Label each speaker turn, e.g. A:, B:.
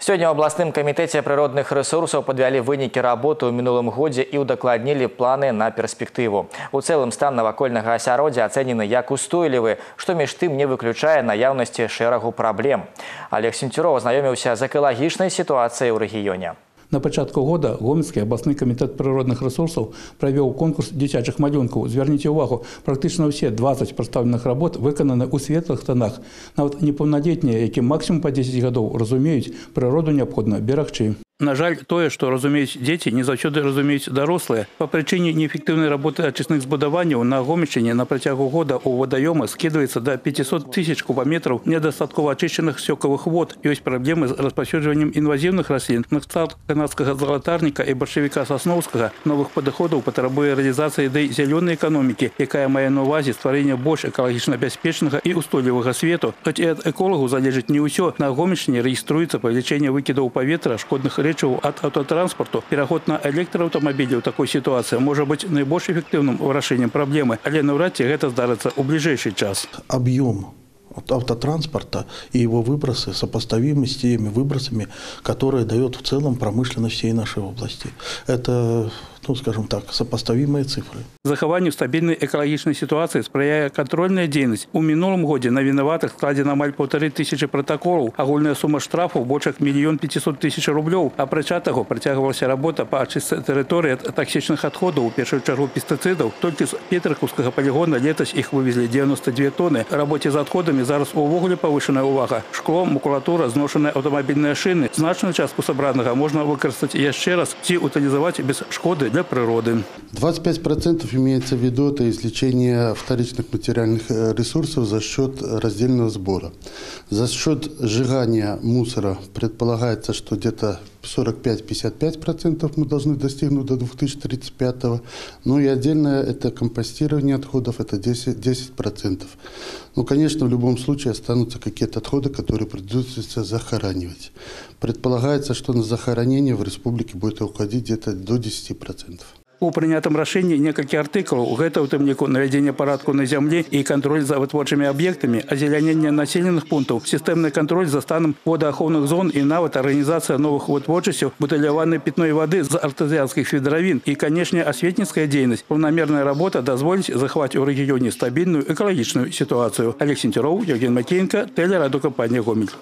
A: Сегодня в областном комитете природных ресурсов подвели выники работы в минулом годе и удокладнили планы на перспективу. У целом стан навакольного асяроддзя оценены як устойлівы, што між тым не выключае наяўнасці шэрагу праблем. Олег Сентюров азнаёміўся з экалагічнай сітуацыяй у рэгіёне.
B: На пачатку года гомельскі абласны камітэт прыродных рэсурсаў правёў конкурс дзіцячых малюнкаў. Звярніце ўвагу, практычна ўсе 20 прадстаўленых работ выкананы ў светлых тонах. Нават непаўналетнія, якім максімум па 10 гадоў разумеюць, прыроду неабходна берагчы. На жаль, тое, што разумеюць дзеці, не заўсёды разумеюць дарослыя. Па прычыне неэфектыўнай работы ачысных збудаванняў на гомельшчыне на працягу года ў вадаёмы скідваецца да 500 тысяч кубаметраў недастаткова ачышчаных сёкавых вод. Ёсць праблемы з распаўсюджваннем інвазіўных раслін. На кшталт канадскага залатарніка і бальшавіка сасноўскага новых падыходаў патрабуе рэалізацыі ідэй зялёнай эканомікі, якая мае на ўвазе стварэнне больш экалагічна бяспечнага і устойлівага свету. Хоць і ад эколагу залежыць не ўсё. На гомельшчыне рэгіструецца павелічэнне выкідаў паветра шкодных рэчаў ад аўтотранспарту пераход на электрааўтамабілі ў такой сітуацыі можа быць найбольш эфектыўным вырашэннем праблемы але наўрад ці гэта здарыцца ў бліжэйшы час
C: объем автотранспорта и его выбросы сопоставимы с теми выбросами, которые дает в целом промышленность всей нашей области. Это ну, скажем так, сопоставимые цифры.
B: Захаванню стабільнай экалагічнай сітуацыі спрыяе кантрольная дзейнасць. У мінулым годзе на вінаватых складзена амаль паўтары тысячы пратаколаў. Агульная сума штрафаў больш як мільён 500 тысяч рублёў. Апрача таго працягвалася работа па ачыстцы тэрыторыі ад таксічных адходаў, у першую чаргу пестыцыдаў. Толькі з петрыкаўскага палігона летась іх вывезлі 92 тоны. Рабоце з адходамі зараз увогуле павышаная ўвага. Шкло, макулатура, зношаныя аўтамабільныя шыны. Значную частку сабранага можна выкарыстаць яшчэ раз ці утылізаваць без шкоды для природы.
C: 25% имеется в виду это извлечение вторичных материальных э, ресурсов за счет раздельного сбора. За счет сжигания мусора предполагается, что где-то 45-55% мы должны достигнуть до 2035 Ну и отдельно это компостирование отходов, это 10%. 10%. Ну, конечно, в любом случае останутся какие-то отходы, которые придется захоранивать. Предполагается, что на захоронение в республике будет уходить где-то до 10%
B: У прынятым рашэнні некалькі артыкулаў гэта ў тым ліку навядзенне парадку на зямлі і кантроль за вытворчымі аб'ектамі азелянення населеных пунктаў сістэмны кантроль за станам водаахоўных зон і нават арганізацыя новых вытворчасцяў бутыляванай пітной вады з артазіянскіх федравін і канешне асветніцкая дзейнасць паўнамерная работа дазволіць захваць у рэгіёне стабільную экалагічную сітуацыю алексей Сенцюроў Евген Макеенко тэлерадокампанія гомель